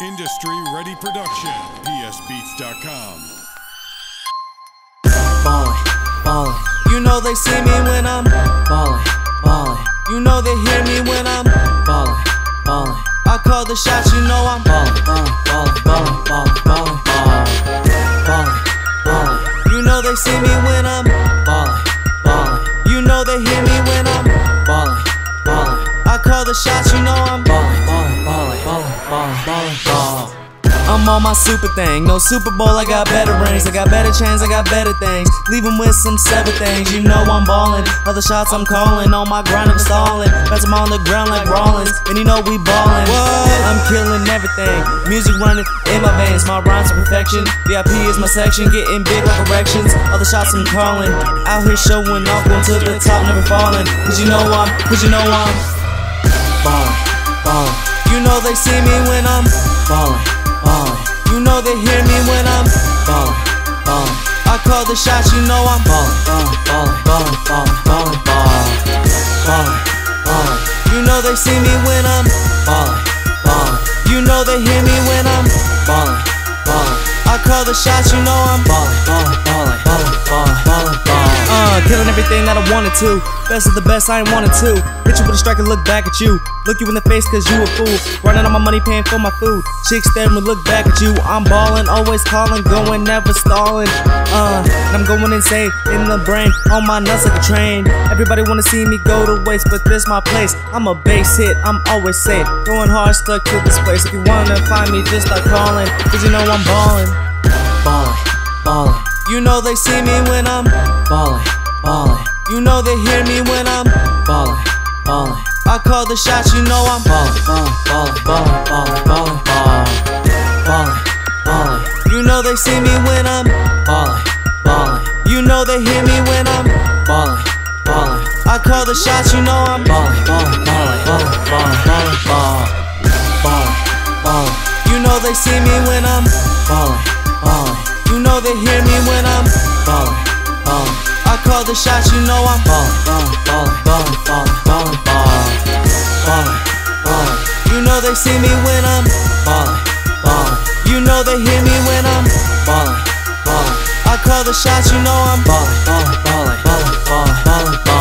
Industry Ready Production, psbeats.com. Ballin', ballin', You know they see me when I'm ballin', ballin', You know they hear me when I'm ballin', ballin', I call the shots, you know I'm ballin', ballin', the shots, you know I'm ballin', ballin', ballin', ballin', ballin', ballin', ballin'. I'm on my super thing. No Super Bowl, I got better rings. I got better chains, I got better things. Leave 'em with some seven things. You know I'm ballin'. Other shots I'm calling. On my grind, I'm stallin'. Pass 'em on the ground like Rollins. And you know we ballin'. What? I'm killing everything. Music running in my veins. My rhymes are perfection. VIP is my section. Getting big like erections. Other shots I'm calling. Out here showing off. Going to the top, never falling. Cause you know I'm, cause you know I'm ballin', ballin'. You know they see me when I'm ballin', ballin'. You know they hear me when I'm ballin', ballin'. I call the shots, you know I'm ballin', ballin', ballin', ballin', ballin', ballin', ballin', ballin'. You know they see me when I'm ballin', ballin'. You know they hear me when I'm ballin', ballin'. I call the shots, you know I'm ballin', ballin', ballin', ballin', ballin', ballin', ballin'. Killing everything that I wanted to. Best of the best, I ain't wanted to. Hit you with a strike and look back at you. Look you in the face cause you a fool. Running on my money, paying for my food. Chicks staring and look back at you. I'm ballin', always calling, going, never stalling. Uh, and I'm going insane in the brain. On my nuts like a train. Everybody wanna see me go to waste, but this my place. I'm a base hit, I'm always safe. Going hard, stuck to this place. If you wanna find me, just start calling. Cause you know I'm ballin'. Ballin', ballin', You know they see me when I'm You know they hear me when I'm ballin', ballin', I call the shots, you know I'm ballin', ballin', ballin', ballin', ballin', ballin', ballin', ballin', You know they see me when I'm ballin', ballin', You know they hear me when I'm ballin', ballin', I call the shots, you know I'm ballin', ballin', ballin', ballin', ballin', ballin', ballin', ballin', ballin', You know they see me when I'm ballin', ballin', You know they hear me when I'm ballin', another shot, you know I'm ballin', ballin', ballin', ballin', ballin', ballin', ballin', ballin'. You know they see me when I'm ballin', ballin'. You know they hear me when I'm ballin', ballin'. I call the shots, you know I'm ballin', ballin', ballin', ballin', ballin', ballin', ballin'.